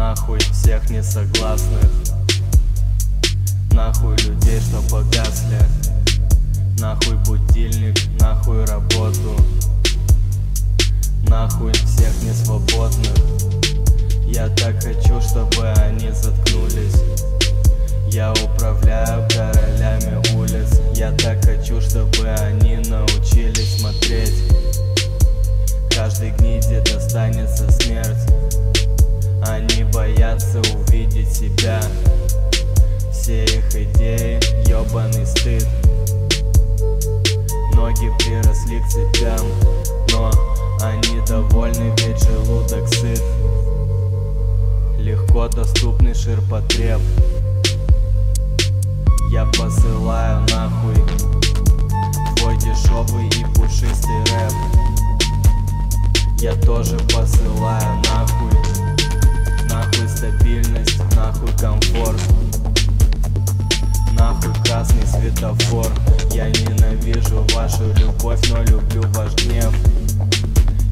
Нахуй всех несогласных. Нахуй людей, что погасли. Нахуй будильник, нахуй работу. Нахуй всех несвободных. Я так хочу, чтобы они заткнулись идеи ёбаный стыд. Ноги приросли к цепям Но они довольны, ведь желудок сыт. Легко доступный ширпотреб. Я посылаю нахуй Твой дешевый и пушистый рэп. Я тоже посылаю нахуй Нахуй стабильность, нахуй комфорт светофор. Я ненавижу вашу любовь, но люблю ваш гнев.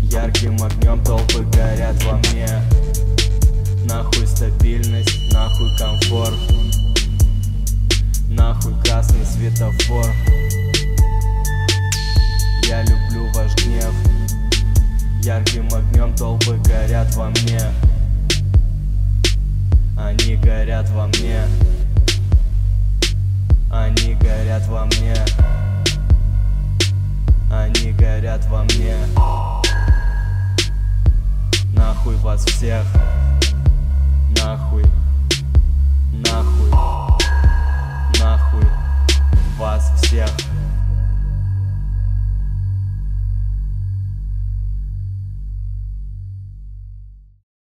Ярким огнем толпы горят во мне. Нахуй стабильность, нахуй комфорт. Нахуй красный светофор. Я люблю ваш гнев. Ярким огнем толпы горят во мне. Они горят во мне горят во мне. Нахуй вас всех. Нахуй